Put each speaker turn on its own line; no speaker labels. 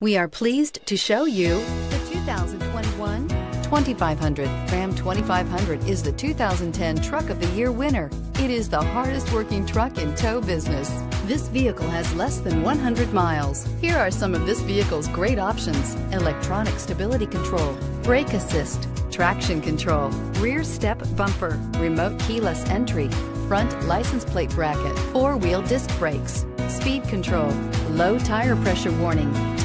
We are pleased to show you the 2021 2500. Ram 2500 is the 2010 Truck of the Year winner. It is the hardest working truck in tow business. This vehicle has less than 100 miles. Here are some of this vehicle's great options. Electronic stability control, brake assist, traction control, rear step bumper, remote keyless entry, front license plate bracket, four-wheel disc brakes, speed control, low tire pressure warning,